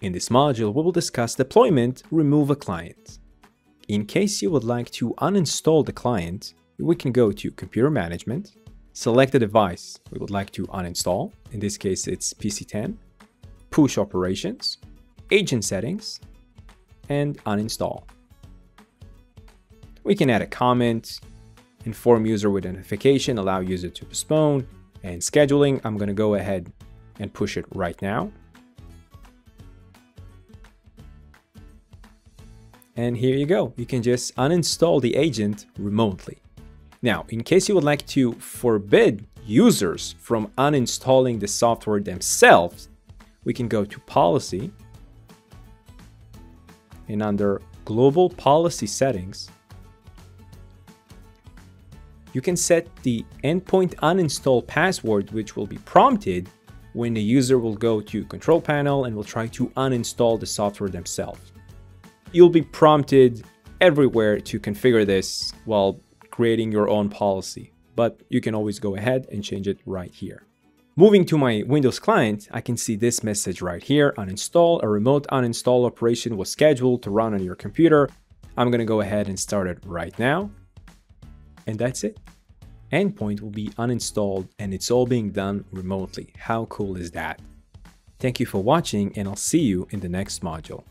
In this module, we will discuss deployment, remove a client. In case you would like to uninstall the client, we can go to Computer Management, select the device we would like to uninstall. In this case, it's PC10, Push Operations, Agent Settings, and Uninstall. We can add a comment, inform user with notification, allow user to postpone, and scheduling. I'm going to go ahead and push it right now. And here you go. You can just uninstall the agent remotely. Now, in case you would like to forbid users from uninstalling the software themselves, we can go to policy and under global policy settings, you can set the endpoint uninstall password, which will be prompted when the user will go to control panel and will try to uninstall the software themselves. You'll be prompted everywhere to configure this while creating your own policy, but you can always go ahead and change it right here. Moving to my Windows client, I can see this message right here, uninstall, a remote uninstall operation was scheduled to run on your computer. I'm gonna go ahead and start it right now. And that's it. Endpoint will be uninstalled and it's all being done remotely. How cool is that? Thank you for watching and I'll see you in the next module.